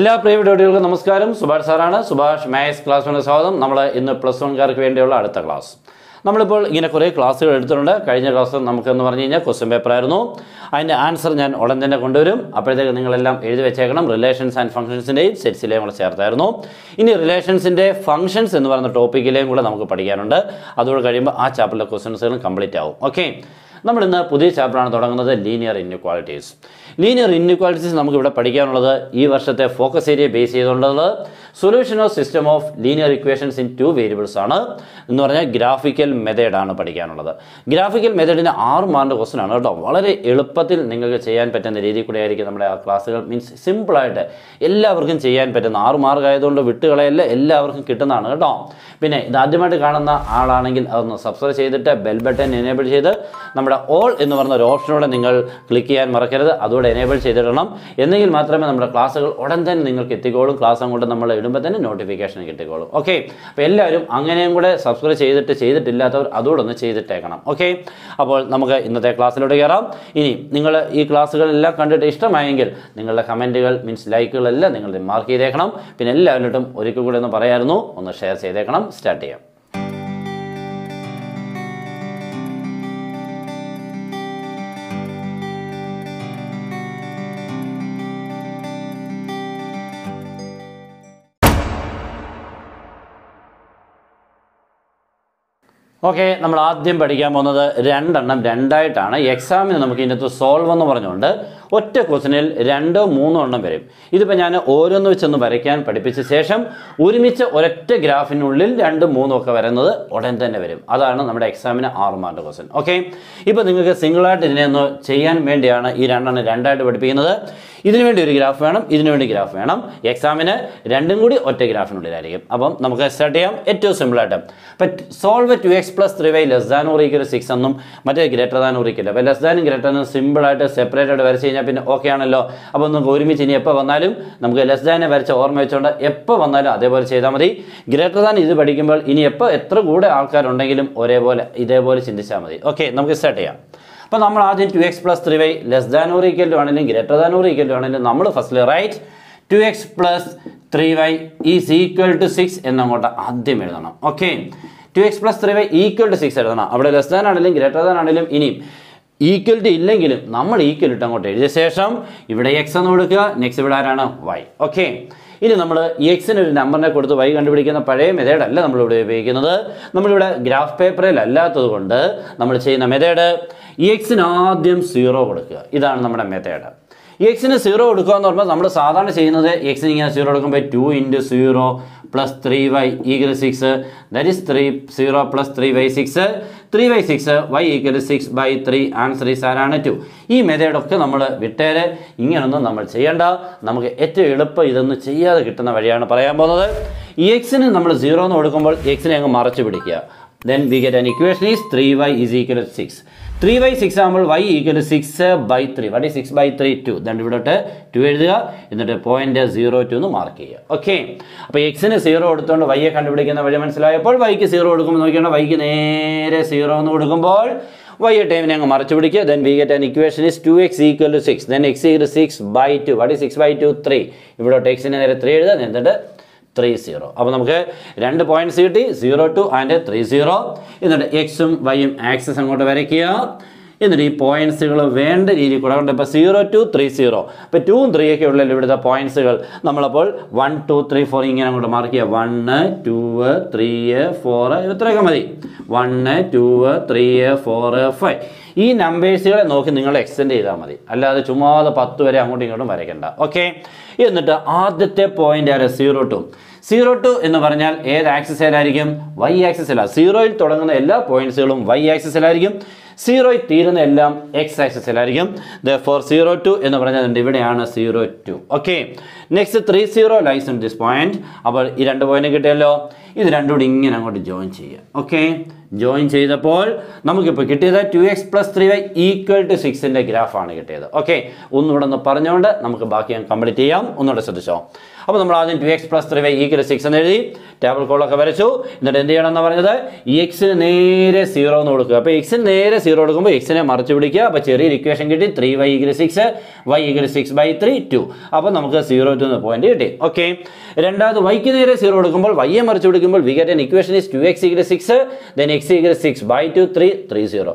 എല്ലാ പ്രിയ കുട്ടികൾക്കും നമസ്കാരം. സുഭാഷ് സാറാണ്. സുഭാഷ് മാത്സ് ക്ലാസ് വണ്ണിന് സ്വാഗതം. നമ്മൾ ഇന്ന് പ്ലസ് വൺകാർക്ക് വേണ്ടിയുള്ള അടുത്ത ക്ലാസ് നമ്മളിപ്പോൾ ഇങ്ങനെ കുറേ ക്ലാസ്സുകൾ എടുത്തിട്ടുണ്ട്. കഴിഞ്ഞ ക്ലാസ് നമുക്കെന്ന് പറഞ്ഞു കഴിഞ്ഞാൽ ക്വസ്റ്റ്യൻ പേപ്പർ ആയിരുന്നു. അതിന്റെ ആൻസർ ഞാൻ ഉടൻ തന്നെ കൊണ്ടുവരും. അപ്പോഴത്തേക്ക് നിങ്ങളെല്ലാം എഴുതി വെച്ചേക്കണം. റിലേഷൻസ് ആൻഡ് ഫംഗ്ഷൻസിന്റെയും സെറ്റ്സിലെയും കൂടെ ചേർത്തായിരുന്നു. ഇനി റിലേഷൻസിന്റെ ഫംഗ്ഷൻസ് എന്ന് പറയുന്ന ടോപ്പിക്കിലെയും കൂടെ നമുക്ക് പഠിക്കാനുണ്ട്. അതോടെ കഴിയുമ്പോൾ ആ ചാപ്റ്ററിലെ ക്വസ്റ്റ്യൻസുകളും കംപ്ലീറ്റ് ആവും. ഓക്കെ നമ്മൾ ഇന്ന് പുതിയ ചാപ്റ്ററാണ് തുടങ്ങുന്നത്. ലീനിയർ ഇൻഇക്വാളിറ്റീസ് ലീനിയർ ഇൻഇക്വാലിറ്റീസ് നമുക്ക് ഇവിടെ പഠിക്കാനുള്ളത് ഈ വർഷത്തെ focus area base ചെയ്തുകൊണ്ടുള്ളത് solution of system of linear equations in two variables ആണ്. എന്ന് പറഞ്ഞാൽ ഗ്രാഫിക്കൽ മെത്തേഡാണ് പഠിക്കാനുള്ളത്. ഗ്രാഫിക്കൽ മെത്തേഡിന് ആറ് മാറിന്റെ ക്വസ്റ്റൻ ആണ് കേട്ടോ. വളരെ എളുപ്പത്തിൽ നിങ്ങൾക്ക് ചെയ്യാൻ പറ്റുന്ന രീതിയിൽ കൂടെ ആയിരിക്കും നമ്മുടെ ആ ക്ലാസ്സുകൾ. മീൻസ് സിമ്പിളായിട്ട് എല്ലാവർക്കും ചെയ്യാൻ പറ്റുന്ന ആറ് മാർക്ക് ആയതുകൊണ്ട് വിട്ടുകളയല്ല എല്ലാവർക്കും കിട്ടുന്നതാണ് കേട്ടോ. പിന്നെ ഇതാദ്യമായിട്ട് കാണുന്ന ആളാണെങ്കിൽ അതൊന്ന് സബ്സ്ക്രൈബ് ചെയ്തിട്ട് ബെൽ ബട്ടൺ എനേബിൾ ചെയ്ത് നമ്മുടെ ഓൾ എന്ന് പറഞ്ഞ ഒരു ഓപ്ഷനോടെ നിങ്ങൾ ക്ലിക്ക് ചെയ്യാൻ മറക്കരുത്. അതുകൂടെ എനേബിൾ ചെയ്തിടണം. എന്നെങ്കിൽ മാത്രമേ നമ്മുടെ ക്ലാസ്സുകൾ ഉടൻ തന്നെ നിങ്ങൾക്ക് എത്തിക്കോളും. ക്ലാസ് അങ്ങോട്ട് നമ്മൾ ഇടുമ്പോൾ തന്നെ നോട്ടിഫിക്കേഷൻ കിട്ടിക്കോളും. ഓക്കെ അപ്പോൾ എല്ലാവരും അങ്ങനെയും കൂടെ സബ്സ്ക്രൈബ് ചെയ്തിട്ട് ചെയ്തിട്ടില്ലാത്തവർ അതുകൂടെ ഒന്ന് ചെയ്തിട്ടേക്കണം. ഓക്കെ അപ്പോൾ നമുക്ക് ഇന്നത്തെ ക്ലാസ്സിലോട്ട് കയറാം ഇനി നിങ്ങൾ ഈ ക്ലാസ്സുകളെല്ലാം കണ്ടിട്ട് ഇഷ്ടമായെങ്കിൽ നിങ്ങളുടെ കമന്റുകൾ മീൻസ് ലൈക്കുകളെല്ലാം നിങ്ങൾ മാർക്ക് ചെയ്തേക്കണം. പിന്നെ എല്ലാവരോടും ഒരിക്കൽ കൂടെ ഒന്ന് പറയായിരുന്നു. ഒന്ന് ഷെയർ ചെയ്തേക്കണം. സ്റ്റാർട്ട് ചെയ്യാം. ഓക്കെ നമ്മൾ ആദ്യം പഠിക്കാൻ പോകുന്നത് രണ്ടെണ്ണം രണ്ടായിട്ടാണ്. എക്സാമിന് നമുക്ക് ഇതിനകത്ത് സോൾവ് എന്ന് പറഞ്ഞുകൊണ്ട് ഒറ്റ ക്വസ്റ്റിനിൽ രണ്ടോ മൂന്നോ എണ്ണം വരും. ഇതിപ്പോൾ ഞാൻ ഓരോന്ന് വെച്ചൊന്ന് വരയ്ക്കാൻ പഠിപ്പിച്ച ശേഷം ഒരുമിച്ച് ഒരൊറ്റ ഗ്രാഫിനുള്ളിൽ രണ്ടും മൂന്നും ഒക്കെ വരുന്നത് ഉടൻ തന്നെ വരും. അതാണ് നമ്മുടെ എക്സാമിന് ആറ് മാർക്ക് ക്വസ്റ്റൻ ഓക്കെ ഇപ്പോൾ നിങ്ങൾക്ക് സിംഗിളായിട്ട് ഇതിനെ ഒന്ന് ചെയ്യാൻ വേണ്ടിയാണ് ഈ രണ്ടെണ്ണം രണ്ടായിട്ട് പഠിപ്പിക്കുന്നത്. ഇതിനു വേണ്ടി ഒരു ഗ്രാഫ് വേണം ഇതിനു വേണ്ടി ഗ്രാഫ് വേണം. എക്സാമിന് രണ്ടും കൂടി ഒറ്റ ഗ്രാഫിനുള്ളിലായിരിക്കും. അപ്പം നമുക്ക് സ്റ്റാർട്ട് ചെയ്യാം. ഏറ്റവും സിമ്പിളായിട്ട് അപ്പം solve two x plus three y less than or equal six എന്നും മറ്റേ ഗ്രേറ്റർ ദാൻ ഓറിക്കൽ അപ്പോൾ ലെസ് ദാനും ഗ്രേറ്റർ ദാനും സിമ്പിളായിട്ട് സെപ്പറേറ്റ് ആയിട്ട് വരച്ച് കഴിഞ്ഞാൽ പിന്നെ ഓക്കെ ആണല്ലോ. അപ്പോൾ നമുക്ക് ഒരുമിച്ച് ഇനി എപ്പോൾ വന്നാലും നമുക്ക് ലെസ് ദാനെ വരച്ച ഓർമ്മ വെച്ചുകൊണ്ട് എപ്പോൾ വന്നാലും അതേപോലെ ചെയ്താൽ മതി. ഗ്രേറ്റർ ദാൻ ഇത് പഠിക്കുമ്പോൾ ഇനി എപ്പോൾ എത്ര കൂടെ ആൾക്കാരുണ്ടെങ്കിലും ഒരേപോലെ ഇതേപോലെ ചിന്തിച്ചാൽ മതി. ഓക്കെ നമുക്ക് സ്റ്റാർട്ട് ചെയ്യാം. അപ്പോൾ നമ്മൾ ആദ്യം two x plus three y less than or equal to ആണെങ്കിലും greater than or equal to ആണെങ്കിലും നമ്മൾ ഫസ്റ്റിൽ write two x plus three y is equal to six എന്നങ്ങോട്ട് ആദ്യം എഴുതണം. Okay two x plus three y equal to six എഴുതണം. അവിടെ less than ആണെങ്കിലും greater than ആണെങ്കിലും ഇനിയും ഈക്വൽ ടു ഇല്ലെങ്കിലും നമ്മൾ ഈക്വൽ ഇട്ട് അങ്ങോട്ട് എഴുതിയ ശേഷം ഇവിടെ എക്സ് എന്ന് കൊടുക്കുക. നെക്സ്റ്റ് ഇവിടെ ആരാണ്? വൈ ഓക്കെ ഇനി നമ്മൾ എക്സിന് ഒരു നമ്പറിനെ കൊടുത്ത് വൈ കണ്ടുപിടിക്കുന്ന പഴയ മെത്തേഡ് അല്ല നമ്മളിവിടെ ഉപയോഗിക്കുന്നത്. നമ്മളിവിടെ ഗ്രാഫ് പേപ്പറിൽ അല്ലാത്തത് കൊണ്ട് നമ്മൾ ചെയ്യുന്ന മെത്തേഡ് എക്സിന് ആദ്യം സീറോ കൊടുക്കുക. ഇതാണ് നമ്മുടെ മെത്തേഡ് എക്സിന് സീറോ കൊടുക്കുക എന്ന് പറയുമ്പോൾ നമ്മൾ സാധാരണ ചെയ്യുന്നത് എക്സിന് ഇങ്ങനെ സീറോ കൊടുക്കുമ്പോൾ two into zero plus three y equal six that is three zero plus three y six three by six y equal six by three answer is ആരാണ്? ടു ഈ മെത്തേഡൊക്കെ നമ്മൾ വിട്ടേര്. ഇങ്ങനൊന്നും നമ്മൾ ചെയ്യേണ്ട. നമുക്ക് ഏറ്റവും എളുപ്പം ഇതൊന്നും ചെയ്യാതെ കിട്ടുന്ന വഴിയാണ് പറയാൻ പോകുന്നത്. എക്സിന് നമ്മൾ സീറോ എന്ന് കൊടുക്കുമ്പോൾ എക്സിനെ അങ്ങ് മറച്ചു പിടിക്കുക. Then we get an equation is three y is equal six three by six ആകുമ്പോൾ y equal six by three what six by three two ദണ്ട് ഇവിടോട്ട് ടു എഴുതുക. എന്നിട്ട് പോയിന്റ് സീറോ ടു എന്ന് മാർക്ക് ചെയ്യുക. ഓക്കെ അപ്പോൾ എക്സിന് സീറോ കൊടുത്തുകൊണ്ട് വൈയെ കണ്ടുപിടിക്കുന്ന വഴി മനസ്സിലായപ്പോൾ വൈക്ക് സീറോ കൊടുക്കുമ്പോൾ നോക്കിയാണ് വൈക്ക് നേരെ സീറോ എന്ന് കൊടുക്കുമ്പോൾ വൈ ടൈമിനെ അങ്ങ് മറച്ചു പിടിക്കുക. Then we get an equation is two x equal to six then x equal six by two what six by two three ഇവിടോട്ട് എക്സിന് നേരെ ത്രീ എഴുതുക. എന്നിട്ട് ത്രീ സീറോ അപ്പോൾ നമുക്ക് രണ്ട് പോയിന്റ്സ് കിട്ടി. Zero two and three zero എന്നിട്ട് എക്സും വൈയും ആക്സസ് അങ്ങോട്ട് വരയ്ക്കുക. എന്നിട്ട് ഈ പോയിന്റ്സുകൾ വേണ്ട രീതിയിൽ കൂടെ കൊണ്ട് ഇപ്പോൾ സീറോ ടു ത്രീ സീറോ ഇപ്പോൾ ടൂവും ത്രീ ഒക്കെ ഉള്ളല്ലോ ഇവിടുത്തെ പോയിന്റ്സുകൾ നമ്മളപ്പോൾ വൺ ടു ത്രീ ഫോർ ഇങ്ങനെ അങ്ങോട്ട് മാർക്ക് ചെയ്യുക വണ്ണ് ടൂ ത്രീ ഫോർ ഇത്രയൊക്കെ മതി. One two three four five ഈ നമ്പേഴ്സുകളെ നോക്കി നിങ്ങൾ എക്സ്റ്റെൻഡ് ചെയ്താൽ മതി. അല്ലാതെ ചുമ്മാതെ പത്ത് വരെ അങ്ങോട്ടും ഇങ്ങോട്ടും വരയ്ക്കണ്ട. ഓക്കെ എന്നിട്ട് ആദ്യത്തെ പോയിന്റ് ആരെ? സീറോ ടു സീറോ ടു എന്ന് പറഞ്ഞാൽ ഏത് ആക്സിസിലായിരിക്കും വൈ ആക്സിസിലാണ് സീറോയിൽ തുടങ്ങുന്ന എല്ലാ പോയിന്റ്സുകളും വൈ ആക്സിസിലായിരിക്കും സീറോയിൽ തീരുന്ന എല്ലാം എക്സ് ആക്സിസിലായിരിക്കും. ദ ഫോർ സീറോ ടു എന്ന് പറഞ്ഞാൽ ഇവിടെയാണ് zero two okay next three zero lies in this point അപ്പോൾ ഈ രണ്ട് പോയിന്റ് കിട്ടിയല്ലോ. ഇത് രണ്ടും കൂടി ഇങ്ങനെ അങ്ങോട്ട് ജോയിൻ ചെയ്യുക. ഓക്കെ ജോയിൻ ചെയ്തപ്പോൾ നമുക്കിപ്പോൾ കിട്ടിയത് two x plus three y equal to സിക്സിന്റെ ഗ്രാഫാണ് കിട്ടിയത്. ഓക്കെ ഒന്നുകൂടെ ഒന്ന് പറഞ്ഞുകൊണ്ട് നമുക്ക് ബാക്കി ഞാൻ കംപ്ലീറ്റ് ചെയ്യാം. ഒന്നുകൂടെ ശ്രദ്ധിച്ചോ. അപ്പോൾ നമ്മൾ ആദ്യം two x plus three y equal six എന്ന് എഴുതി ടേബിൾ കോളൊക്കെ വരച്ചു. എന്നിട്ട് എന്ത് ചെയ്യണം എന്ന് പറഞ്ഞത്? ഈ എക്സിന് നേരെ സീറോ എന്ന് കൊടുക്കുക. അപ്പോൾ എക്സിന് നേരെ സീറോ കൊടുക്കുമ്പോൾ എക്സിനെ മറിച്ച് പിടിക്കുക. അപ്പോൾ ചെറിയൊരു ഇക്വേഷൻ കിട്ടി. Three y equal six y equal six by three two അപ്പോൾ നമുക്ക് സീറോ എന്ന പോയിന്റ് കിട്ടി. ഓക്കെ രണ്ടാമത് വൈക്ക് നേരെ സീറോ എടുക്കുമ്പോൾ വൈയെ മറിച്ച് പിടിക്കുമ്പോൾ we get an equation is two x equal six then x equal six by two three three zero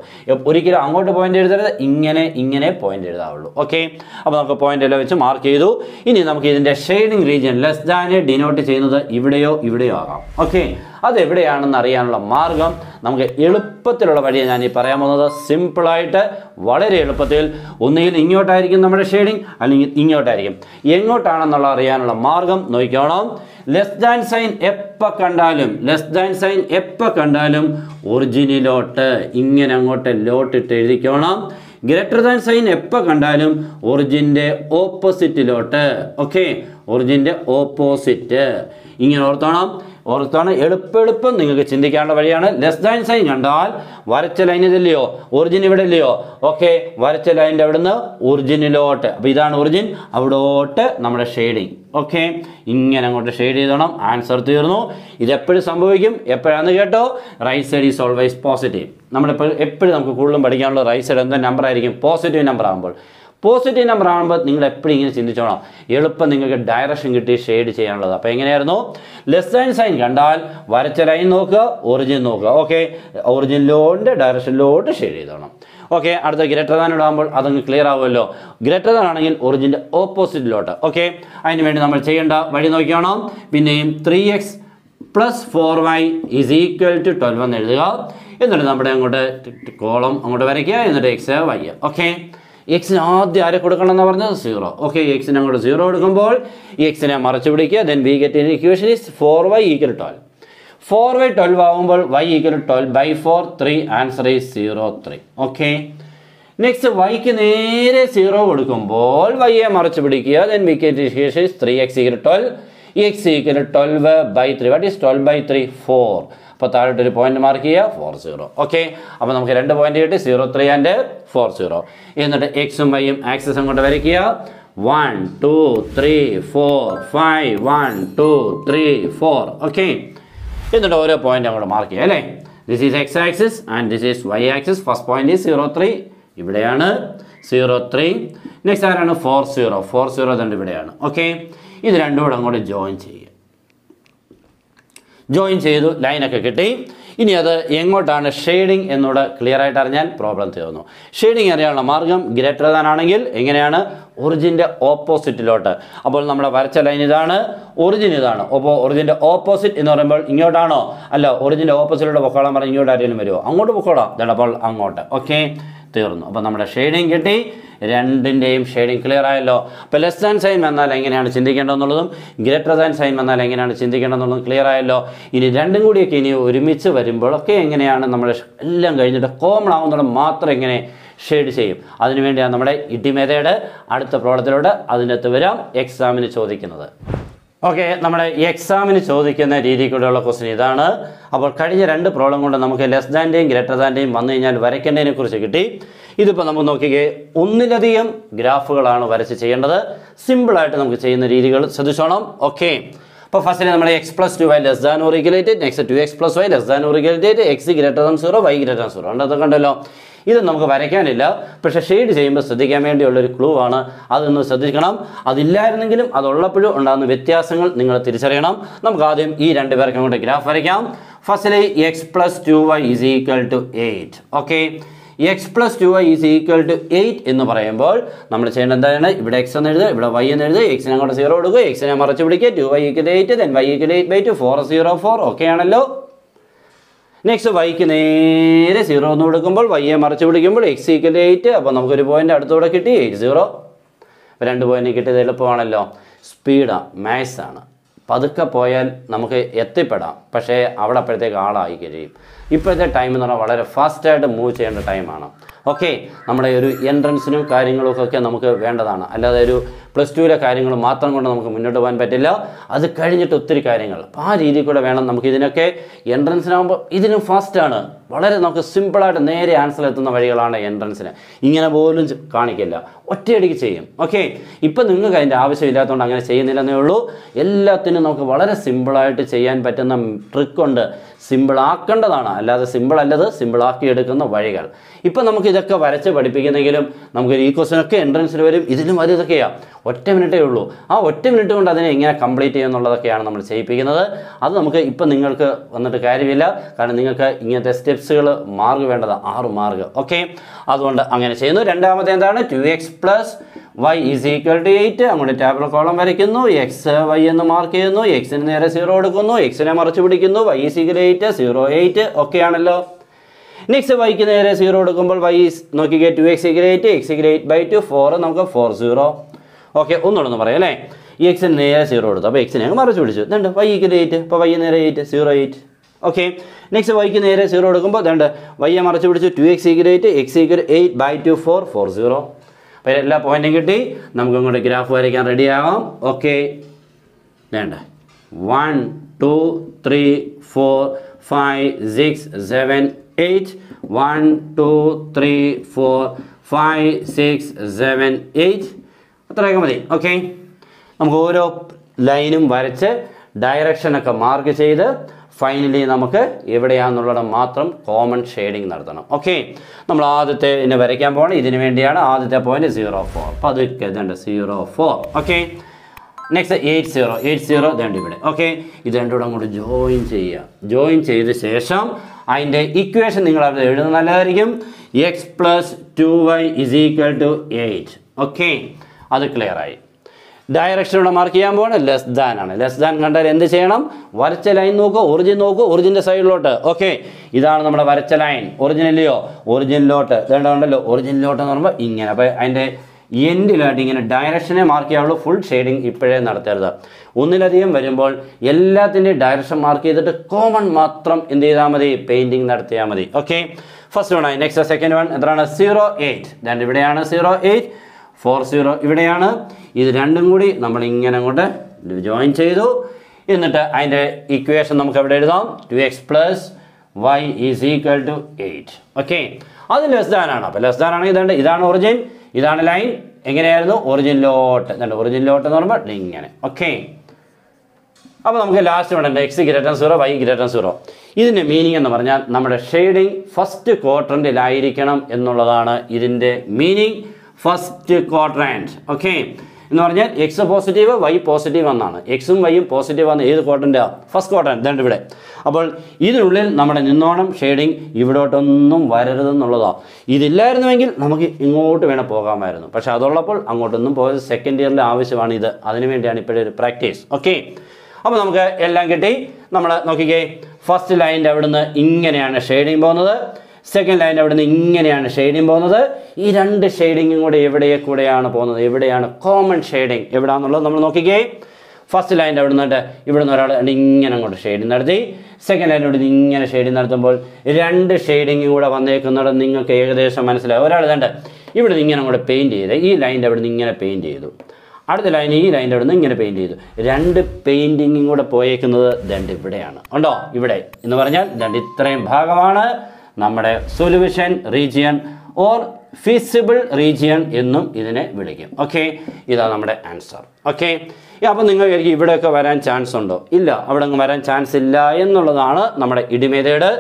ഒരിക്കലും അങ്ങോട്ട് പോയിന്റ് എഴുതരുത് ഇങ്ങനെ ഇങ്ങനെ പോയിന്റ് എഴുതാവുള്ളൂ. ഓക്കെ അപ്പോൾ നമുക്ക് പോയിന്റ് എല്ലാം വെച്ച് മാർക്ക് ചെയ്തു. ഇനി നമുക്ക് ഇതിന്റെ shading region less than denote ചെയ്യുന്നത് ഇവിടെയോ ഇവിടെയോ ആകാം. ഓക്കെ അത് എവിടെയാണെന്ന് അറിയാനുള്ള മാർഗം നമുക്ക് എളുപ്പത്തിലുള്ള വഴിയാണ് ഞാൻ ഈ പറയാൻ പോകുന്നത്. സിമ്പിളായിട്ട് വളരെ എളുപ്പത്തിൽ ഒന്നുകിൽ ഇങ്ങോട്ടായിരിക്കും നമ്മുടെ ഷെയ്ഡിങ് അല്ലെങ്കിൽ ഇങ്ങോട്ടായിരിക്കും. എങ്ങോട്ടാണെന്നുള്ള അറിയാനുള്ള മാർഗം നോക്കിക്കോണം ലെസ് ദാൻ സൈൻ എപ്പോൾ കണ്ടാലും ലെസ് ദാൻ സൈൻ എപ്പോൾ കണ്ടാലും ഒറിജിനിലോട്ട് ഇങ്ങനെ അങ്ങോട്ട് ലോട്ടിട്ട് എഴുതിക്കോണം. ഗ്രേറ്റർ ദാൻ സൈൻ എപ്പോൾ കണ്ടാലും ഒറിജിന്റെ ഓപ്പോസിറ്റിലോട്ട് ഓക്കെ ഒറിജിന്റെ ഓപ്പോസിറ്റ് ഇങ്ങനെ ഓർത്തോണം. ഓർത്തോണം എളുപ്പെളുപ്പം നിങ്ങൾക്ക് ചിന്തിക്കാനുള്ള വഴിയാണ്. ലെസ് ദാൻ സൈൻ കണ്ടാൽ വരച്ച ലൈൻ ഇതില്ലയോ? ഒറിജിൻ ഇവിടെ ഇല്ലയോ ഓക്കെ വരച്ച ലൈന്റെ അവിടുന്ന് ഒറിജിനിലോട്ട് അപ്പോൾ ഇതാണ് ഒറിജിൻ അവിടോട്ട് നമ്മുടെ ഷെയ്ഡിങ് ഓക്കെ ഇങ്ങനെ അങ്ങോട്ട് ഷെയ്ഡ് ചെയ്തോണം. ആൻസർ തീർന്നു. ഇതെപ്പോഴും സംഭവിക്കും. എപ്പോഴാണെന്ന് കേട്ടോ? Right side is always positive നമ്മളിപ്പോൾ എപ്പോഴും നമുക്ക് കൂടുതലും പഠിക്കാനുള്ള റൈറ്റ് സൈഡ് എന്താ നമ്പർ ആയിരിക്കും. പോസിറ്റീവ് നമ്പർ ആകുമ്പോൾ. പോസിറ്റീവ് നമ്പർ ആകുമ്പോൾ നിങ്ങൾ എപ്പോഴും ഇങ്ങനെ ചിന്തിച്ചോണം എളുപ്പം നിങ്ങൾക്ക് ഡയറക്ഷൻ കിട്ടി ഷെയ്ഡ് ചെയ്യാനുള്ളത്. അപ്പോൾ എങ്ങനെയായിരുന്നു? ലെസ് ദാൻ സൈൻ കണ്ടാൽ വരച്ച ലൈൻ നോക്കുക ഒറിജിൻ നോക്കുക. ഓക്കെ ഒറിജിനിലോട്ട് ഡയറക്ഷനിലോട്ട് ഷെയ്ഡ് ചെയ്തോണം. ഓക്കെ അടുത്ത ഗ്രേറ്റർ ദാൻ ഇടാകുമ്പോൾ അതങ്ങ് ക്ലിയർ ആവുമല്ലോ. ഗ്രേറ്റർ ദാൻ ആണെങ്കിൽ ഒറിജിന്റെ ഓപ്പോസിറ്റിലോട്ട് ഓക്കെ അതിന് വേണ്ടി നമ്മൾ ചെയ്യേണ്ട വഴി നോക്കിയാണോ? പിന്നെയും three x plus four y is equal to twelve എന്ന് എഴുതുക. എന്നിട്ട് നമ്മുടെ അങ്ങോട്ട് കോളം അങ്ങോട്ട് വരയ്ക്കുക. എന്നിട്ട് എക്സ് വൈ ഓക്കെ എക്സിന് ആദ്യം ആരെ കൊടുക്കണം എന്ന് പറഞ്ഞത് സീറോ ഓക്കെ എക്സിന് അങ്ങോട്ട് സീറോ എടുക്കുമ്പോൾ എക്സിനെ മറച്ചു പിടിക്കുക. Then we get in equation is four y equal twelve four by twelve ആകുമ്പോൾ y equal twelve by four three answer is zero three okay next വൈക്ക് നേരെ സീറോ കൊടുക്കുമ്പോൾ വൈയെ മറച്ചു പിടിക്കുക. Then we get equation is three x equal twelve x equal twelve by three what is twelve by three four അപ്പോൾ താഴോട്ട് point mark ചെയ്യുക four zero okay അപ്പോൾ നമുക്ക് രണ്ട് പോയിന്റ് കിട്ടി. Zero three and four zero എന്നിട്ട് എക്സും വൈയും ആക്സസ് അങ്ങോട്ട് വരയ്ക്കുക. One two three four five one two three four okay എന്നിട്ട് ഓരോ പോയിന്റ് അങ്ങോട്ട് മാർക്ക് ചെയ്യുക അല്ലേ? This is x axis and this is y axis first point is zero three ഇവിടെയാണ് സീറോ ത്രീ നെക്സ്റ്റ് ആരാണ്? ഫോർ സീറോ ഫോർ സീറോ തന്നെ ഇവിടെയാണ്. Okay ഇത് രണ്ടും കൂടെ അങ്ങോട്ട് ജോയിൻ ചെയ്യുക. ജോയിൻ ചെയ്തു ലൈനൊക്കെ കിട്ടി. ഇനി അത് എങ്ങോട്ടാണ് ഷെയ്ഡിങ് എന്നോട് ക്ലിയർ ആയിട്ട് അറിഞ്ഞാൽ പ്രോബ്ലം തീർന്നു. ഷെയ്ഡിങ് അറിയാനുള്ള മാർഗം ഗ്രേറ്റർ ദാൻ ആണെങ്കിൽ എങ്ങനെയാണ്? ഒറിജിന്റെ ഓപ്പോസിറ്റിലോട്ട്. അപ്പോൾ നമ്മുടെ വരച്ച ലൈൻ ഇതാണ് ഒറിജിൻ ഇതാണ്. അപ്പോൾ ഒറിജിന്റെ ഓപ്പോസിറ്റ് എന്ന് പറയുമ്പോൾ ഇങ്ങോട്ടാണോ? അല്ല ഒറിജിന്റെ ഓപ്പോസിറ്റിലൂടെ പൊക്കോളാൻ പറഞ്ഞാൽ ഇങ്ങോട്ട് ആരെങ്കിലും വരുമോ? അങ്ങോട്ട് പൊക്കോളാം. അപ്പോൾ അങ്ങോട്ട്. ഓക്കെ? തീർന്നു. അപ്പോൾ നമ്മുടെ ഷെയ്ഡിങ് കിട്ടി. രണ്ടിന്റെയും ഷെയ്ഡിങ് ക്ലിയർ ആയല്ലോ. അപ്പോൾ ലെസ് ദാൻ സൈൻ വന്നാൽ എങ്ങനെയാണ് ചിന്തിക്കേണ്ടതെന്നുള്ളതും ഗ്രേറ്റർ ദാൻ സൈൻ വന്നാൽ എങ്ങനെയാണ് ചിന്തിക്കേണ്ടതെന്നുള്ളതും ക്ലിയർ ആയല്ലോ. ഇനി രണ്ടും കൂടിയൊക്കെ ഇനി ഒരുമിച്ച് വരുമ്പോഴൊക്കെ എങ്ങനെയാണ് നമ്മൾ എല്ലാം കഴിഞ്ഞിട്ട് കോമൺ ആവുന്നിടം മാത്രം എങ്ങനെ ഷെയ്ഡ് ചെയ്യും. അതിനുവേണ്ടിയാണ് നമ്മുടെ ഇടി മെത്തേഡ് അടുത്ത പ്രോബ്ലത്തിലൂടെ അതിനകത്ത് വരാം എക്സാമിന് ചോദിക്കുന്നത്. ഓക്കെ നമ്മുടെ എക്സാമിന് ചോദിക്കുന്ന രീതി കൂടെയുള്ള ക്വസ്റ്റ്യൻ ഇതാണ്. അപ്പോൾ കഴിഞ്ഞ രണ്ട് പ്രോബ്ലം കൊണ്ട് നമുക്ക് ലെസ് ദാന്റെയും ഗ്രേറ്റർ ദാന്റെയും വന്നു കഴിഞ്ഞാൽ വരയ്ക്കേണ്ടതിനെ കുറിച്ച് കിട്ടി. ഇതിപ്പോൾ നമുക്ക് നോക്കിക്കേ ഒന്നിലധികം ഗ്രാഫുകളാണ് വരച്ച് ചെയ്യേണ്ടത്. സിമ്പിളായിട്ട് നമുക്ക് ചെയ്യുന്ന രീതികൾ ശ്രദ്ധിച്ചോണം. ഓക്കെ അപ്പോൾ ഫസ്റ്റിന് നമ്മുടെ x plus two y less than ഓറിഗുലേറ്റഡ് next two x plus y less than ഓറിഗുലേറ്റഡ് x greater than zero y greater than zero കണ്ടത് കണ്ടല്ലോ. ഇത് നമുക്ക് വരയ്ക്കാനില്ല. പക്ഷേ ഷെയ്ഡ് ചെയ്യുമ്പോൾ ശ്രദ്ധിക്കാൻ വേണ്ടിയുള്ളൊരു ക്ലൂ ആണ്. അതൊന്ന് ശ്രദ്ധിക്കണം. അതില്ലായിരുന്നെങ്കിലും അതുള്ളപ്പോഴും ഉണ്ടാകുന്ന വ്യത്യാസങ്ങൾ നിങ്ങൾ തിരിച്ചറിയണം. നമുക്ക് ആദ്യം ഈ രണ്ട് പേർക്കും കൂടെ ഗ്രാഫ് വരയ്ക്കാം. ഫസ്റ്റിലെ x plus two y is equal to eight okay x plus two y is equal to eight എന്ന് പറയുമ്പോൾ നമ്മൾ ചെയ്യേണ്ട എന്താണ്? ഇവിടെ എക്സ് എന്ന് എഴുതുക ഇവിടെ വൈ എന്ന് എഴുതുക എക്സിനെ അങ്ങോട്ട് സീറോ കൊടുക്കുക എക്സിനെ മറച്ച് പിടിക്കുക two y equal eight then y equal eight by two four zero four okay ആണല്ലോ? നെക്സ്റ്റ് വൈക്ക് നേരെ സീറോ എന്ന് കൊടുക്കുമ്പോൾ വൈയെ മറിച്ച് പിടിക്കുമ്പോൾ എക്സ് ഈക്വൽ എയ്റ്റ് അപ്പോൾ നമുക്കൊരു പോയിന്റ് അടുത്തൂടെ കിട്ടി എയ്റ്റ് സീറോ രണ്ട് പോയിന്റ് കിട്ടിയത് എളുപ്പമാണല്ലോ. സ്പീഡാണ് മാത്സാണ് പതുക്കെ പോയാൽ നമുക്ക് എത്തിപ്പെടാം. പക്ഷേ അവിടെ അപ്പോഴത്തേക്ക് ആളായി കഴിയും ഇപ്പോഴത്തെ ടൈം എന്ന് പറഞ്ഞാൽ വളരെ ഫാസ്റ്റായിട്ട് മൂവ് ചെയ്യേണ്ട ടൈമാണ് ഓക്കെ നമ്മുടെ ഒരു എൻട്രൻസിനും കാര്യങ്ങൾക്കൊക്കെ നമുക്ക് വേണ്ടതാണ്. അല്ലാതെ ഒരു പ്ലസ് ടുവിലെ കാര്യങ്ങൾ മാത്രം കൊണ്ട് നമുക്ക് മുന്നോട്ട് പോകാൻ പറ്റില്ല. അത് കഴിഞ്ഞിട്ട് ഒത്തിരി കാര്യങ്ങൾ. അപ്പോൾ ആ രീതിയിൽ കൂടെ വേണം നമുക്ക് ഇതിനൊക്കെ എൻട്രൻസിനാകുമ്പോൾ ഇതിനും ഫാസ്റ്റാണ് വളരെ നമുക്ക് സിമ്പിളായിട്ട് നേരെ ആൻസർ എത്തുന്ന വഴികളാണ് എൻട്രൻസിന് ഇങ്ങനെ പോലും കാണിക്കില്ല. ഒറ്റയടിക്ക് ചെയ്യും. ഓക്കെ ഇപ്പം നിങ്ങൾക്ക് അതിന്റെ ആവശ്യമില്ലാത്തതുകൊണ്ട് അങ്ങനെ ചെയ്യുന്നില്ലെന്നേ ഉള്ളൂ. എല്ലാത്തിനും നമുക്ക് വളരെ സിമ്പിളായിട്ട് ചെയ്യാൻ പറ്റുന്ന ട്രിക്കുണ്ട് സിമ്പിൾ ആക്കേണ്ടതാണ്. അല്ലാതെ സിമ്പിൾ അല്ലത് സിമ്പിൾ ആക്കി എടുക്കുന്ന വഴികൾ. ഇപ്പം നമുക്ക് ഇതൊക്കെ വരച്ച് പഠിപ്പിക്കുന്നെങ്കിലും നമുക്ക് ഈ ക്വസ്റ്റനൊക്കെ എൻട്രൻസിൽ വരും ഇതിലും അത് ഇതൊക്കെയാണ് ഒറ്റ മിനിറ്റേ ഉള്ളൂ. ആ ഒറ്റ മിനിറ്റ് കൊണ്ട് അതിനെ എങ്ങനെ കംപ്ലീറ്റ് ചെയ്യുന്നുള്ളതൊക്കെയാണ് നമ്മൾ ചെയ്യിപ്പിക്കുന്നത്. അത് നമുക്ക് ഇപ്പം നിങ്ങൾക്ക് വന്നിട്ട് കാര്യമില്ല. കാരണം നിങ്ങൾക്ക് ഇങ്ങനത്തെ സ്റ്റെപ്സുകൾ മാർഗ് വേണ്ടത് ആറ് മാർഗ് ഓക്കെ അതുകൊണ്ട് അങ്ങനെ ചെയ്യുന്നു. രണ്ടാമത്തെ എന്താണ്? Two x plus y is equal to eight അങ്ങോട്ട് ടാബിൾ കോളം വരയ്ക്കുന്നു. എക്സ് വൈ എന്ന് മാർക്ക് ചെയ്യുന്നു. എക്സിന് നേരെ സീറോ എടുക്കുന്നു എക്സിനെ മറച്ചു പിടിക്കുന്നു. Y is equal eight zero eight okay ആണല്ലോ നെക്സ്റ്റ് വൈക്ക് നേരെ സീറോ എടുക്കുമ്പോൾ വൈ നോക്കിക്കേ two x equal eight x equal eight by two four നമുക്ക് ഫോർ സീറോ ഓക്കെ ഒന്നുകൂടെ പറയാം അല്ലേ? ഈ എക്സിന് നേരെ സീറോ എടുത്തു അപ്പോൾ എക്സിനെ അങ്ങ് മറച്ചു പിടിച്ചു. ഇതുണ്ട്. വൈ ഈക്വൽ എയ്റ്റ് ഇപ്പോൾ വൈ നേരെ eight zero eight okay next വൈക്ക് നേരെ സീറോ എടുക്കുമ്പോൾ ഇതുണ്ട്. വൈയെ മറച്ചു പിടിച്ചു. Two x equal eight x equal eight by two four four zero അപ്പോൾ എല്ലാ പോയിന്റും കിട്ടി. നമുക്ക് ഇങ്ങോട്ട് ഗ്രാഫ് വരയ്ക്കാൻ റെഡി ആവാം. ഓക്കെ വേണ്ട. One two three four five six seven eight one two three four five six seven eight അത്രയൊക്കെ മതി. ഓക്കെ നമുക്ക് ഓരോ ലൈനും വരച്ച് ഡയറക്ഷനൊക്കെ മാർക്ക് ചെയ്ത് ഫൈനലി നമുക്ക് എവിടെയാണെന്നുള്ളത് മാത്രം കോമൺ ഷെയ്ഡിങ് നടത്തണം. ഓക്കെ നമ്മൾ ആദ്യത്തെ ഇതിനെ വരയ്ക്കാൻ പോകണം ഇതിന് വേണ്ടിയാണ് ആദ്യത്തെ പോയിന്റ് സീറോ ഫോർ അപ്പോൾ അത് ഇതുണ്ട് zero four okay next eight zero eight zero ഇതുണ്ട് ഇവിടെ. ഓക്കെ ഇത് രണ്ടും കൂടെ അങ്ങോട്ട് ജോയിൻ ചെയ്യുക. ജോയിൻ ചെയ്ത ശേഷം അതിന്റെ ഇക്വേഷൻ നിങ്ങൾ അവിടെ എഴുതുന്നത് നല്ലതായിരിക്കും. X plus two y is equal to eight okay അത് ക്ലിയർ ആയി. ഡയറക്ഷൻ ഇവിടെ മാർക്ക് ചെയ്യാൻ പോകണം ലെസ് ദാൻ ആണ്. ലെസ് ദാൻ കണ്ടാൽ എന്ത് ചെയ്യണം? വരച്ച ലൈൻ നോക്കുക ഒറിജിൻ നോക്കുക ഒറിജിന്റെ സൈഡിലോട്ട് ഓക്കെ ഇതാണ് നമ്മുടെ വരച്ച ലൈൻ ഒറിജിനല്ലയോ ഒറിജിനിലോട്ട് ഇതുണ്ടല്ലോ ഒറിജിനിലോട്ട് എന്ന് പറയുമ്പോൾ ഇങ്ങനെ. അപ്പോൾ അതിന്റെ എൻഡിലായിട്ട് ഇങ്ങനെ ഡയറക്ഷനെ മാർക്ക് ചെയ്യാവുള്ളൂ ഫുൾ ഷെയ്ഡിങ് ഇപ്പോഴേ നടത്തരുത്. ഒന്നിലധികം വരുമ്പോൾ എല്ലാത്തിന്റെയും ഡയറക്ഷൻ മാർക്ക് ചെയ്തിട്ട് കോമൺ മാത്രം എന്ത് ചെയ്താൽ മതി? പെയിന്റിങ് നടത്തിയാൽ മതി. ഓക്കെ ഫസ്റ്റ് വൺ ആയി. നെക്സ്റ്റ് സെക്കൻഡ് വൺ എത്രയാണ് സീറോ എയ്റ്റ് ദാൻ ഇവിടെയാണ്. Zero eight four zero. ഇവിടെയാണ്. ഇത് രണ്ടും കൂടി നമ്മൾ ഇങ്ങനെ അങ്ങോട്ട് ജോയിൻ ചെയ്തു. എന്നിട്ട് അതിന്റെ ഇക്വേഷൻ നമുക്ക് എവിടെ എഴുതാം? Two x plus y is equal to eight okay അത് ലെസ് ദാൻ ആണ്. അപ്പോൾ ലെസ് ദാൻ ആണെങ്കിൽ ഇതുണ്ട് ഇതാണ് ഒറിജിൻ ഇതാണ് ലൈൻ എങ്ങനെയായിരുന്നു? ഒറിജിനിലോട്ട് ഇതുണ്ട് ഒറിജിനിലോട്ട് എന്ന് പറയുമ്പോൾ ഇങ്ങനെ. ഓക്കെ അപ്പോൾ നമുക്ക് ലാസ്റ്റ് വേണ്ട x greater zero y greater zero ഇതിന്റെ മീനിങ് എന്ന് പറഞ്ഞാൽ നമ്മുടെ ഷെയ്ഡിങ് ഫസ്റ്റ് ക്വാർട്ടറിലായിരിക്കണം എന്നുള്ളതാണ് ഇതിന്റെ മീനിങ് ഫസ്റ്റ് ക്വാഡ്രാൻഡ് ഓക്കെ എന്ന് പറഞ്ഞാൽ എക്സ് പോസിറ്റീവ് വൈ പോസിറ്റീവ് എന്നാണ്. എക്സും വൈയും പോസിറ്റീവ് ആണ്. ഏത് ക്വാർട്ടറിന്റെ ഫസ്റ്റ് ക്വാർട്ടർ ഇതുണ്ട് ഇവിടെ. അപ്പോൾ ഇതിനുള്ളിൽ നമ്മുടെ നിന്നോണം ഷെയ്ഡിങ് ഇവിടോട്ടൊന്നും വരരുതെന്നുള്ളതാണ് ഇതില്ലായിരുന്നുവെങ്കിൽ നമുക്ക് ഇങ്ങോട്ട് വേണം പോകാമായിരുന്നു. പക്ഷെ അതുള്ളപ്പോൾ അങ്ങോട്ടൊന്നും പോയത് സെക്കൻഡ് ഇയറിലെ ആവശ്യമാണ് ഇത് അതിനുവേണ്ടിയാണ് ഇപ്പോഴൊരു ഒരു പ്രാക്ടീസ് ഓക്കെ അപ്പോൾ നമുക്ക് എല്ലാം കിട്ടി. നമ്മൾ നോക്കിക്കേ. ഫസ്റ്റ് ലൈന്റെ അവിടുന്ന് ഇങ്ങനെയാണ് ഷെയ്ഡിങ് പോകുന്നത്. സെക്കൻഡ് ലൈൻ അവിടുന്ന് ഇങ്ങനെയാണ് ഷെയ്ഡിങ് പോകുന്നത്. ഈ രണ്ട് ഷെയ്ഡിങ്ങും കൂടെ എവിടെ കൂടെയാണ് പോകുന്നത്? എവിടെയാണ് കോമൺ ഷെയ്ഡിങ് എവിടെയാണെന്നുള്ളത് നമ്മൾ നോക്കിക്കേ. ഫസ്റ്റ് ലൈന്റെ അവിടെ നിന്നിട്ട് ഇവിടുന്ന് ഒരാൾ ഇങ്ങനെ അങ്ങോട്ട് ഷെയ്ഡിങ് നടത്തി. സെക്കൻഡ് ലൈന്റെ നിന്ന് ഇങ്ങനെ ഷെയ്ഡിങ് നടത്തുമ്പോൾ രണ്ട് ഷെയ്ഡിങ്ങും കൂടെ വന്നേക്കുന്നത് നിങ്ങൾക്ക് ഏകദേശം മനസ്സിലാവും. ഒരാൾ ഇതുണ്ട് ഇവിടുന്ന് ഇങ്ങനെ അങ്ങോട്ട് പെയിന്റ് ചെയ്ത് ഈ ലൈന്റെ അവിടെ നിന്ന് ഇങ്ങനെ പെയിന്റ് ചെയ്തു. അടുത്ത ലൈൻ ഈ ലൈന്റെ അവിടെ നിന്ന് ഇങ്ങനെ പെയിന്റ് ചെയ്തു. രണ്ട് പെയിന്റിങ്ങും കൂടെ പോയേക്കുന്നത് ദണ്ട് ഇവിടെയാണ്. ഉണ്ടോ? ഇവിടെ. എന്ന് പറഞ്ഞാൽ ദണ്ട് ഇത്രയും ഭാഗമാണ്. നമ്മുടെ solution region or feasible region എന്നും ഇതിനെ വിളിക്കും. ഓക്കെ ഇതാണ് നമ്മുടെ ആൻസർ ഓക്കെ അപ്പോൾ നിങ്ങൾ വിചാരിക്കും ഇവിടെയൊക്കെ വരാൻ ചാൻസ് ഉണ്ടോ? ഇല്ല. അവിടെ വരാൻ ചാൻസ് ഇല്ല എന്നുള്ളതാണ് നമ്മുടെ ഇടിമേതയുടെ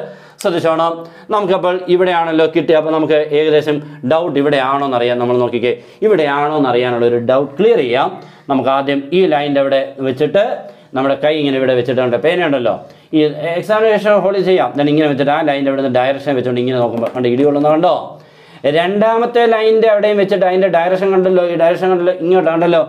ശ്രദ്ധിച്ചോണം. നമുക്കപ്പോൾ ഇവിടെയാണല്ലോ കിട്ടിയ. അപ്പോൾ നമുക്ക് ഏകദേശം ഡൗട്ട് ഇവിടെയാണോ എന്നറിയാം നമ്മൾ നോക്കിക്കേ. ഇവിടെയാണോ എന്നറിയാനുള്ള ഒരു ഡൗട്ട് ക്ലിയർ ചെയ്യാം. നമുക്ക് ആദ്യം ഈ ലൈന്റെ അവിടെ വെച്ചിട്ട് നമ്മുടെ കൈ ഇങ്ങനെ ഇവിടെ വെച്ചിട്ടുണ്ട് പേനയുണ്ടല്ലോ ഈ എക്സാമിനേഷൻ ഹോൾഡ് ചെയ്യാം. ഞാൻ ഇങ്ങനെ വെച്ചിട്ട് ആ ലൈന്റെ അവിടെ നിന്ന് ഡയറക്ഷൻ വെച്ചുകൊണ്ട് ഇങ്ങനെ നോക്കുമ്പോൾ കണ്ട് ഇടി കൊള്ളുന്ന കണ്ടോ? രണ്ടാമത്തെ ലൈന്റെ അവിടെയും വെച്ചിട്ട് അതിന്റെ ഡയറക്ഷൻ കണ്ടല്ലോ ഈ ഡയറക്ഷൻ കണ്ടല്ലോ ഇങ്ങോട്ട് കണ്ടല്ലോ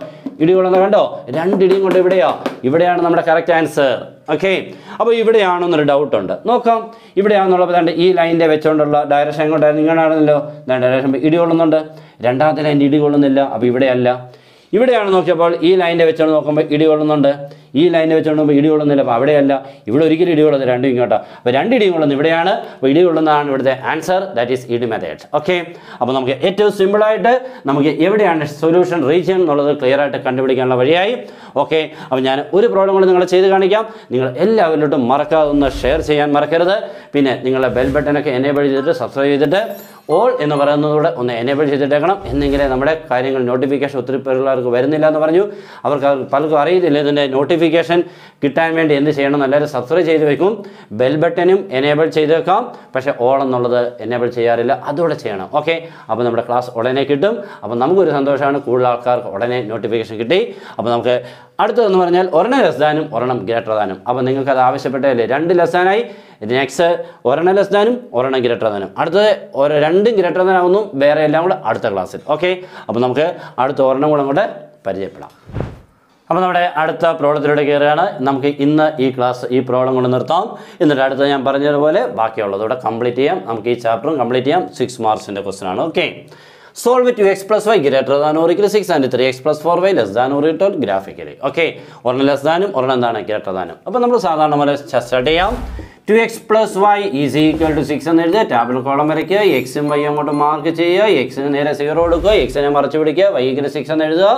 ഇടി കൊള്ളുന്ന കണ്ടോ? രണ്ട് ഇടിയും കൊണ്ട് ഇവിടെയോ. ഇവിടെയാണ് നമ്മുടെ കറക്റ്റ് ആൻസർ ഓക്കെ അപ്പോൾ ഇവിടെയാണെന്നൊരു ഡൗട്ടുണ്ട് നോക്കാം. ഇവിടെയാണെന്നുള്ള രണ്ട് ഈ ലൈന്റെ വെച്ചുകൊണ്ടുള്ള ഡയറക്ഷൻ എങ്ങോട്ടായിരുന്നു? ഇങ്ങോട്ടാണല്ലോ ഡയറക്ഷൻ ഇടി കൊള്ളുന്നുണ്ട്. രണ്ടാമത്തെ ലൈൻ ഇടി കൊള്ളുന്നില്ല. അപ്പോൾ ഇവിടെയല്ല. ഇവിടെയാണ് നോക്കിയപ്പോൾ ഈ ലൈനിന്റെ വെച്ചുകൊണ്ട് നോക്കുമ്പോൾ ഇടി കൊള്ളുന്നുണ്ട്. ഈ ലൈനിനെ വെച്ചുകൊണ്ട് നോക്കുമ്പോൾ ഇടി കൊള്ളുന്നില്ല. അപ്പോൾ അവിടെയല്ല. ഇവിടെ ഒരിക്കലും ഇടി രണ്ടും ഇങ്ങോട്ടാണ് അപ്പോൾ രണ്ട് ഇടിയും കൊള്ളുന്നു. ഇവിടെയാണ്. അപ്പോൾ ഇടി കൊള്ളുന്നതാണ് ഇവിടുത്തെ ആൻസർ ദാറ്റ് ഈസ് ഇടി മെത്തേഡ് ഓക്കെ അപ്പോൾ നമുക്ക് ഏറ്റവും സിമ്പിളായിട്ട് നമുക്ക് എവിടെയാണ് സൊല്യൂഷൻ റീച്ച് എന്നുള്ളത് ക്ലിയർ ആയിട്ട് കണ്ടുപിടിക്കാനുള്ള വഴിയായി. ഓക്കെ അപ്പോൾ ഞാൻ ഒരു പ്രോബ്ലം കൂടി നിങ്ങൾ ചെയ്ത് കാണിക്കാം. നിങ്ങൾ എല്ലാവരിലോട്ടും മറക്കാതെ ഒന്ന് ഷെയർ ചെയ്യാൻ മറക്കരുത്. പിന്നെ നിങ്ങളുടെ ബെൽ ബട്ടനൊക്കെ എനേബിൾ ചെയ്തിട്ട് സബ്സ്ക്രൈബ് ചെയ്തിട്ട് ഓൾ എന്ന് പറയുന്നതൂടെ ഒന്ന് എനേബിൾ ചെയ്തിട്ടേക്കണം. എന്നെങ്കിലേ നമ്മുടെ കാര്യങ്ങൾ നോട്ടിഫിക്കേഷൻ ഒത്തിരി പിള്ളേർക്ക് വരുന്നില്ല എന്ന് പറഞ്ഞു. അവർക്ക് പലർക്കും അറിയത്തില്ല. ഇതിന്റെ നോട്ടിഫിക്കേഷൻ കിട്ടാൻ വേണ്ടി എന്ത് ചെയ്യണം എല്ലാവരും സബ്സ്ക്രൈബ് ചെയ്ത് വെക്കും. ബെൽ ബട്ടനും എനേബിൾ ചെയ്ത് വെക്കാം പക്ഷേ ഓൾ എന്നുള്ളത് എനേബിൾ ചെയ്യാറില്ല. അതുകൂടെ ചെയ്യണം. ഓക്കെ അപ്പോൾ നമ്മുടെ ക്ലാസ് ഉടനെ കിട്ടും. അപ്പോൾ നമുക്കൊരു സന്തോഷമാണ്. കൂടുതൽ ആൾക്കാർക്ക് ഉടനെ നോട്ടിഫിക്കേഷൻ കിട്ടി. അപ്പോൾ നമുക്ക് അടുത്തതെന്ന് പറഞ്ഞാൽ ഒരെണ്ണം ലെസ്ദാനും ഒരെണ്ണം ഗ്രേറ്റർ ദാനും അപ്പോൾ നിങ്ങൾക്ക് അത് ആവശ്യപ്പെട്ടതല്ലേ രണ്ട് ലസ്ദാനായി നെക്സ്റ്റ് ഒരെണ്ണം ലസ്ദാനും ഒരെണ്ണം ഗ്രേറ്റർ ദാനും അടുത്തത് രണ്ടും ഗ്രേറ്റർ ദാനാവുന്നു വേറെ എല്ലാം കൂടെ അടുത്ത ക്ലാസ്സിൽ ഓക്കെ അപ്പോൾ നമുക്ക് അടുത്ത ഒരെണ്ണം കൂടെ കൂടെ പരിചയപ്പെടാം. അപ്പോൾ നമ്മുടെ അടുത്ത പ്രോബ്ലത്തിലൂടെ കയറുകയാണ്. നമുക്ക് ഇന്ന് ഈ ക്ലാസ് ഈ പ്രോബ്ലം കൊണ്ട് നിർത്താം. എന്നിട്ട് അടുത്ത ഞാൻ പറഞ്ഞതുപോലെ ബാക്കിയുള്ളത് ഇവിടെ കംപ്ലീറ്റ് ചെയ്യാം. നമുക്ക് ഈ ചാപ്റ്ററും കംപ്ലീറ്റ് ചെയ്യാം. സിക്സ് മാർക്സിന്റെ ക്വസ്റ്റൻ ആണ്. Okay solve two x plus y greater than or equal six and three x plus four y less than or equal graphically okay ഒരെണ്ണം ലെസ് ദാനും ഒരെണ്ണം എന്താണ്? ഗ്രേറ്റർ ദാനും അപ്പോൾ നമ്മൾ സാധാരണ പോലെ സ്റ്റാർട്ട് ചെയ്യാം. Two x plus y is equal to six എന്ന് എഴുതുക ടാബിൾ കോളം വരയ്ക്കുക. എക്സും വൈ അങ്ങോട്ട് മാർക്ക് ചെയ്യുക. എക്സിന് നേരെ സീറോ കൊടുക്കുക. എക്സിനെ മറച്ചു പിടിക്കുക. വൈക്കിന് സിക്സ് എന്ന് എഴുതുക.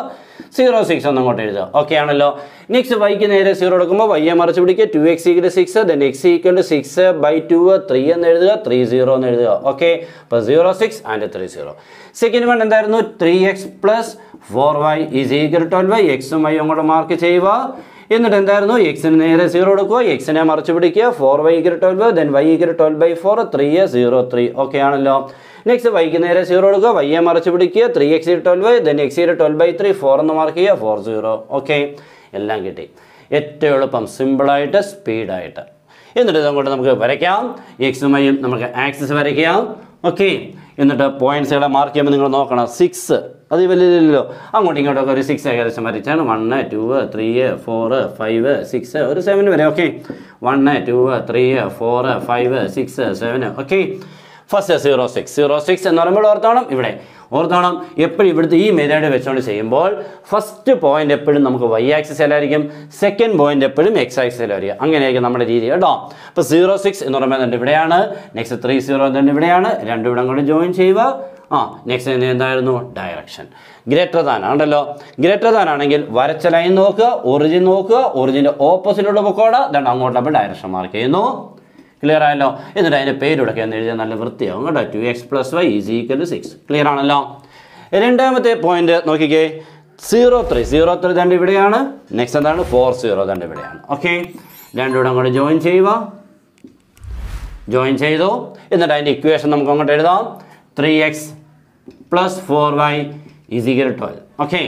സീറോ സിക്സ് എന്ന് അങ്ങോട്ട് എഴുതുക. ഓക്കെ ആണല്ലോ. നെക്സ്റ്റ് വൈക്ക് നേരെ സീറോ എടുക്കുമ്പോൾ വൈയെ മറിച്ച് പിടിക്കുക. Two x equal six then x equal to six by two three എന്ന് എഴുതുക. ത്രീ സീറോ എന്ന് എഴുതുക. ഓക്കെ അപ്പോൾ zero six and three zero second one എന്തായിരുന്നു? Three x plus four y is equal twelve എക്സും വൈ അങ്ങോട്ട് mark ചെയ്യുക. എന്നിട്ട് എന്തായിരുന്നു എക്സിന് നേരെ സീറോ എടുക്കുക. എക്സിനെ മറിച്ച് പിടിക്കുക. Four y equal twelve then y equal twelve by four three zero three okay ആണല്ലോ. നെക്സ്റ്റ് വൈക്ക് നേരെ സീറോ എടുക്കുക. വൈയെ മറിച്ച് പിടിക്കുക. Three x twelve then x twelve by three four എന്ന് മാർക്ക് ചെയ്യുക. ഫോർ സീറോ ഓക്കെ എല്ലാം കിട്ടി. ഏറ്റവും എളുപ്പം സിമ്പിളായിട്ട് സ്പീഡായിട്ട് എന്നിട്ട് ഇതങ്ങോട്ട് നമുക്ക് വരയ്ക്കാം. എക്സുമായും നമുക്ക് ആക്സിസ് വരയ്ക്കാം. ഓക്കെ. എന്നിട്ട് പോയിന്റ്സുകളെ മാർക്ക് ചെയ്യുമ്പോൾ നിങ്ങൾ നോക്കണം. സിക്സ് അത് വലിയല്ലോ അങ്ങോട്ടും ഇങ്ങോട്ടൊക്കെ ഒരു സിക്സ് ഏകദേശം വരച്ചാണ്. One two three four five six ഒരു സെവൻ വരെ. Okay. One two three four five six seven okay. First zero six. Zero six എന്ന് പറയുമ്പോൾ ഓർത്തോണം ഇവിടെ. ഓർത്തോണം എപ്പോഴും ഇവിടുത്തെ ഈ മെതേഡ് വെച്ചുകൊണ്ട് ചെയ്യുമ്പോൾ ഫസ്റ്റ് പോയിന്റ് എപ്പോഴും നമുക്ക് വൈ ആക്സിസ് ആക്സിസിലായിരിക്കും സെക്കൻഡ് പോയിന്റ് എപ്പോഴും എക്സ് ആക്സിസിലായിരിക്കും അങ്ങനെയായിരിക്കും നമ്മുടെ രീതി കേട്ടോ. അപ്പോൾ സീറോ സിക്സ് എന്ന് പറയുമ്പോൾ എന്നിട്ട് ഇവിടെയാണ്? നെക്സ്റ്റ് ത്രീ സീറോ എന്നിട്ട് ഇവിടെയാണ്? രണ്ടും ഇവിടെ കൂടെ ജോയിൻ ചെയ്യുക. ആ നെക്സ്റ്റ് എന്തായിരുന്നു? ഡയറക്ഷൻ ഗ്രേറ്റർ ദാൻ ആണല്ലോ. ഗ്രേറ്റർ ദാൻ ആണെങ്കിൽ വരച്ച ലൈൻ നോക്കുക ഒറിജിൻ നോക്കുക ഒറിജിന്റെ ഓപ്പോസിറ്റുള്ള ബുക്കോടെ ദണ്ട് നമ്മൾ ഡയറക്ഷൻ മാർക്ക് ചെയ്യുന്നു. ക്ലിയർ ആയല്ലോ? എന്നിട്ട് അതിന്റെ പേരൊക്കെ ഒന്ന് എഴുതിയാൽ നല്ല വൃത്തിയാവും കേട്ടോ. Two x plus y is equal to six clear ആണല്ലോ? രണ്ടാമത്തെ പോയിന്റ് നോക്കിക്കേ. സീറോ ത്രീ സീറോ ത്രീ രണ്ട് ഇവിടെയാണ്. നെക്സ്റ്റ് എന്താണ്? ഫോർ സീറോ രണ്ട് ഇവിടെയാണ്. ഓക്കെ രണ്ടുകൂടെ അങ്ങോട്ട് ജോയിൻ ചെയ്യുക. ജോയിൻ ചെയ്തു. എന്നിട്ട് അതിന്റെ ഇക്വേഷൻ നമുക്ക് അങ്ങോട്ട് എഴുതാം. Three x plus four y is equal twelve okay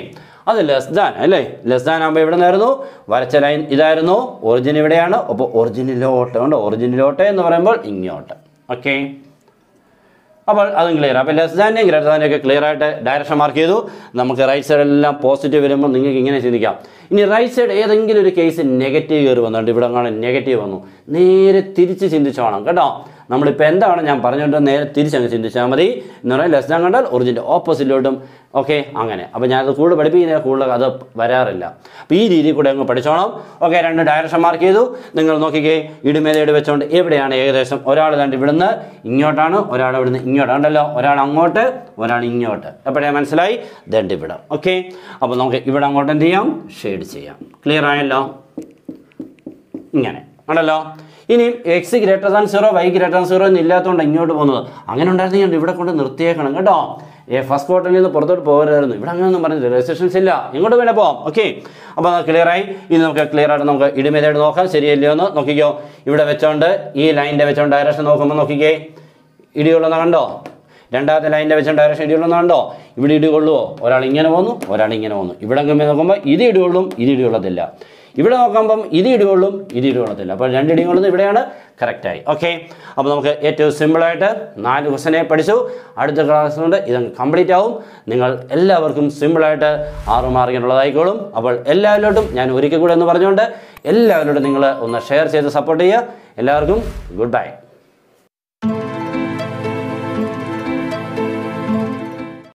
അത് ലെസ് ദാൻ അല്ലേ? ലെസ് ദാൻ ആകുമ്പോൾ ഇവിടെ നിന്നായിരുന്നു? വരച്ച ലൈൻ ഇതായിരുന്നു. ഒറിജിൻ ഇവിടെയാണ്. അപ്പോൾ ഒറിജിനിലോട്ട് ഉണ്ട് ഒറിജിനിലോട്ട് എന്ന് പറയുമ്പോൾ ഇങ്ങോട്ട്. ഓക്കെ അപ്പോൾ അതും ക്ലിയർ അപ്പോൾ ലെസ് ദാനെയും ഗ്രേറ്റർ ദാനൊക്കെ ഒക്കെ ക്ലിയർ ആയിട്ട് ഡയറക്ഷൻ മാർക്ക് ചെയ്തു. നമുക്ക് റൈറ്റ് സൈഡിലെല്ലാം പോസിറ്റീവ് വരുമ്പോൾ നിങ്ങൾക്ക് ഇങ്ങനെ ചിന്തിക്കാം. ഇനി റൈറ്റ് സൈഡ് ഏതെങ്കിലും ഒരു കേസ് നെഗറ്റീവ് കയറി വന്നിട്ട് ഇവിടെ കാണാൻ നെഗറ്റീവ് വന്നു. നേരെ തിരിച്ച് ചിന്തിച്ചോണം കേട്ടോ. നമ്മളിപ്പോൾ എന്താണ് ഞാൻ പറഞ്ഞുകൊണ്ട് നേരെ തിരിച്ചങ്ങ് ചിന്തിച്ചാൽ മതി. എന്ന് പറഞ്ഞാൽ ലെസ് ഞാൻ കണ്ടാൽ ഒറിജിന്റെ ഓപ്പോസിറ്റിലോട്ടും ഓക്കെ അങ്ങനെ. അപ്പോൾ ഞാനത് കൂടുതൽ പഠിപ്പിക്കുന്നതിന് കൂടുതൽ അത് വരാറില്ല. അപ്പോൾ ഈ രീതിയിൽ കൂടെ അങ്ങ് പഠിച്ചോണം. ഓക്കെ രണ്ട് ഡയറക്ഷൻ മാർക്ക് ചെയ്തു. നിങ്ങൾ നോക്കിക്കേ ഇടുമേലയുടെ വെച്ചുകൊണ്ട് എവിടെയാണ് ഏകദേശം ഒരാൾ കണ്ട് ഇവിടുന്ന് ഇങ്ങോട്ടാണ് ഒരാൾ ഇവിടുന്ന് ഇങ്ങോട്ടാണ് ഉണ്ടല്ലോ. ഒരാൾ അങ്ങോട്ട് ഒരാൾ ഇങ്ങോട്ട്. എപ്പോഴേ മനസ്സിലായി? ദണ്ട് ഇവിടെ. ഓക്കെ അപ്പോൾ നമുക്ക് ഇവിടെ അങ്ങോട്ട് എന്ത് ചെയ്യാം? ഷെയ്ഡ് ചെയ്യാം. ക്ലിയർ ആയല്ലോ? ഇങ്ങനെ. ആണല്ലോ? ഇനി x greater than zero y greater than zero എന്നില്ലാത്തതുകൊണ്ട് ഇങ്ങോട്ട് പോകുന്നത്. അങ്ങനെ ഉണ്ടായിരുന്നെങ്കിൽ ഇവിടെ കൊണ്ട് നിർത്തിയേക്കണം കേട്ടോ? ഏ ഫസ്റ്റ് ക്വാർട്ടറിൽ നിന്ന് പുറത്തോട്ട് പോകരുതായിരുന്നു ഇവിടെ അങ്ങനെയൊന്നും പറഞ്ഞില്ല. രജിസ്ട്രേഷൻസ് ഇല്ല. ഇങ്ങോട്ട് വേണേ പോവാം. ഓക്കെ അപ്പോൾ ക്ലിയർ ആയി. ഇനി നമുക്ക് ക്ലിയർ ആയിട്ട് നമുക്ക് ഇടിമേതായിട്ട് നോക്കാം. ശരിയല്ലയോ എന്ന് നോക്കിക്കോ. ഇവിടെ വെച്ചോണ്ട് ഈ ലൈനിന്റെ വെച്ചോണ്ട് ഡയറക്ഷൻ നോക്കുമ്പോൾ നോക്കിക്കേ. ഇടിയുള്ളതെന്ന് കണ്ടോ? രണ്ടാമത്തെ ലൈനിന്റെ വെച്ച് ഡയറക്ഷൻ ഇടികൊള്ളുന്ന കണ്ടോ? ഇവിടെ ഇടികൊള്ളുമോ ഒരാൾ ഇങ്ങനെ പോകുന്നു ഒരാൾ ഇങ്ങനെ പോകുന്നു ഇവിടെ നോക്കുമ്പോൾ ഇത് ഇടികൊള്ളും ഇത് ഇടികൊള്ളത്തില്ല. ഇവിടെ നോക്കുമ്പം ഇത് ഇടികൊള്ളും ഇത് ഇടികൊള്ളത്തില്ല. അപ്പോൾ രണ്ട് ഇടിയും കൊള്ളുന്നത് ഇവിടെയാണ് കറക്റ്റായി ഓക്കെ അപ്പോൾ നമുക്ക് ഏറ്റവും സിമ്പിളായിട്ട് നാല് ക്വസ്റ്റനെ പഠിച്ചു. അടുത്ത ക്ലാസ് കൊണ്ട് ഇതങ്ങ് കംപ്ലീറ്റ് ആവും. നിങ്ങൾ എല്ലാവർക്കും സിമ്പിളായിട്ട് ആറ് മാർക്കിനുള്ളതായിക്കോളും അപ്പോൾ എല്ലാവരിലോട്ടും ഞാൻ ഒരിക്കൽ കൂടെ എന്ന് പറഞ്ഞുകൊണ്ട് എല്ലാവരോടും നിങ്ങൾ ഒന്ന് ഷെയർ ചെയ്ത് സപ്പോർട്ട് ചെയ്യുക. എല്ലാവർക്കും ഗുഡ് ബൈ